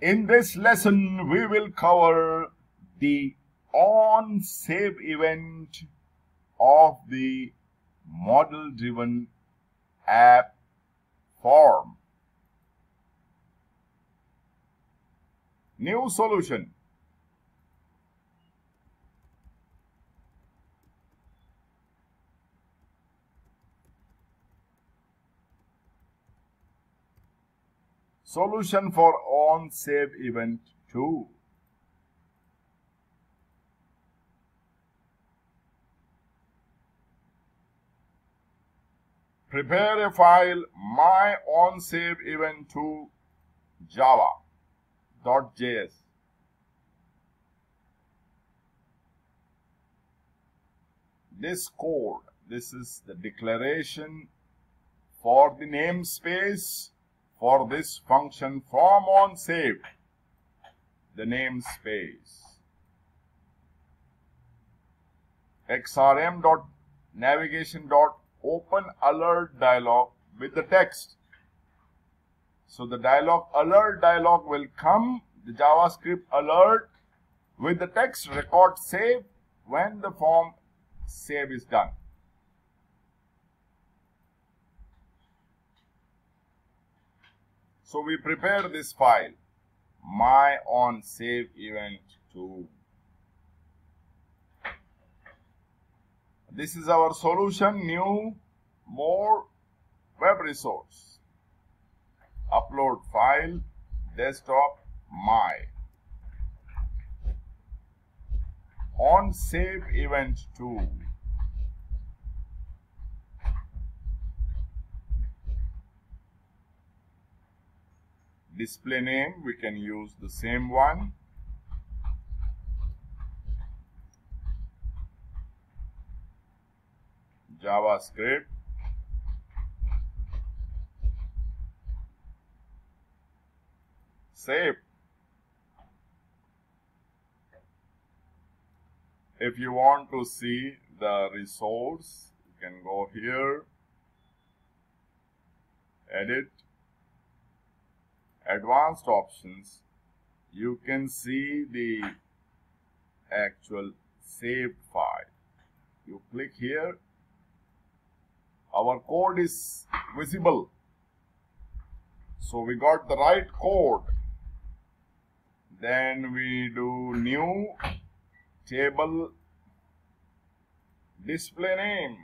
In this lesson, we will cover the on save event of the model driven app form. New solution. Solution for on save event 2. Prepare a file my on save event 2 java.js. This code, this is the declaration for the namespace for this function from on save. The namespace xrm dot navigation dot open alert dialog with the text. So the dialog alert dialog will come. The javascript alert with the text record save when the form save is done So we prepare this file, my on save event 2. This is our solution, new, more, web resource. Upload file, desktop, my. On save event 2. Display name we can use the same one. JavaScript. Save. If you want to see the resource you can go here. Edit advanced options you can see the actual saved file. You click here. Our code is visible. So we got the right code. Then we do new table display name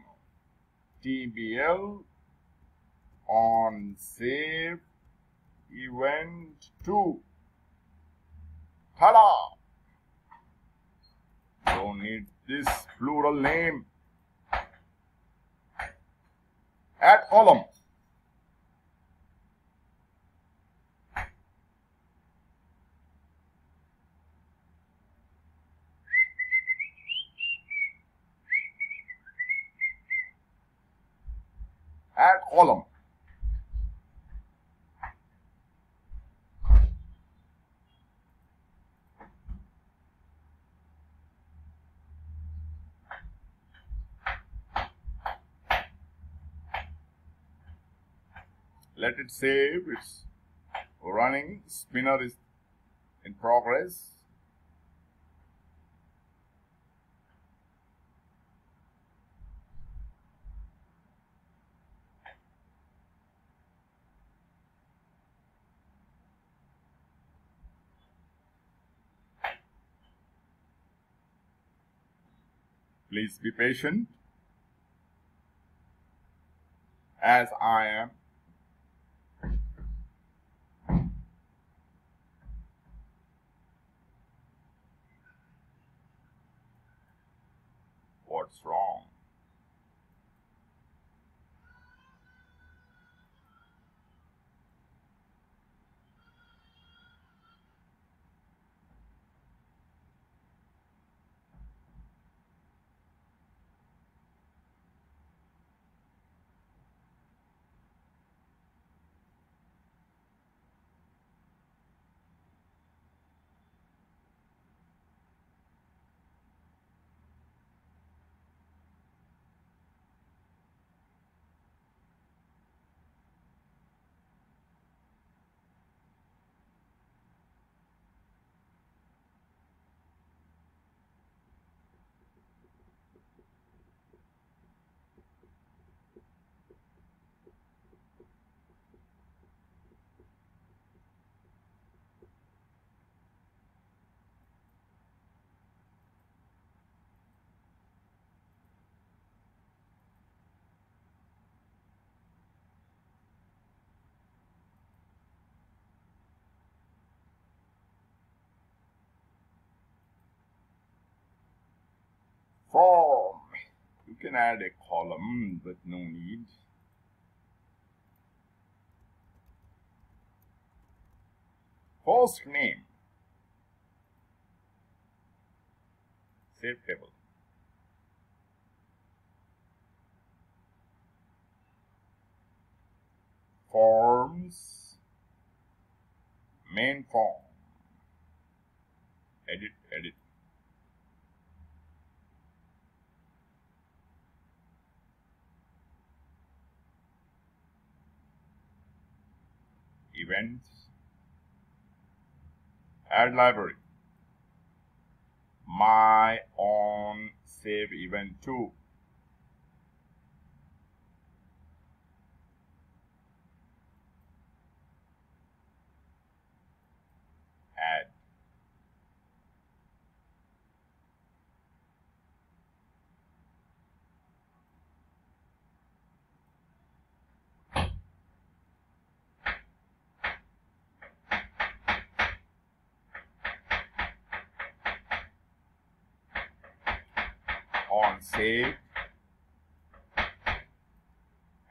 tbl on save event 2. Tada! Don't need this plural name. At. Add column. Let it save it's running spinner is in progress. Please be patient. As I am wrong. You can add a column, but no need. First name. Save table. Forms. Main form. Edit, edit. Add library. My on save event 2. On save.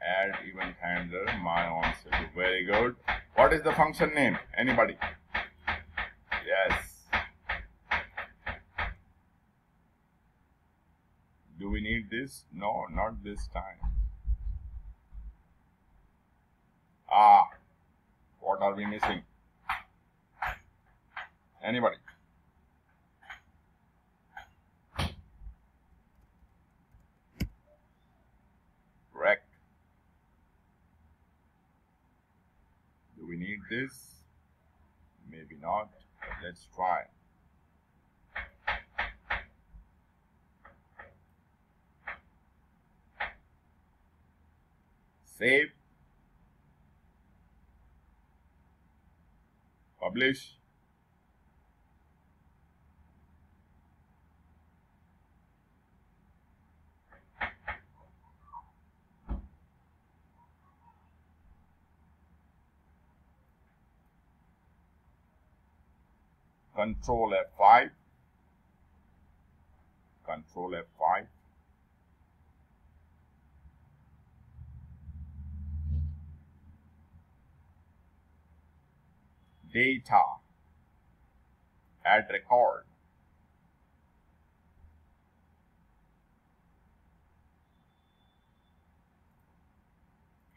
Add event handler my on save. Very good. What is the function name? Anybody? Yes. Do we need this? No not this time. Ah what are we missing? Anybody rec. Do we need this? Maybe not, but let's try. Save. Publish. Control F5, Control F5, data, add record,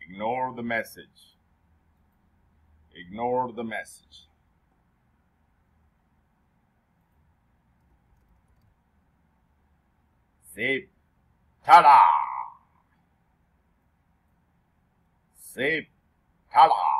ignore the message, ignore the message. Save. Ta-da! Save. Ta-da!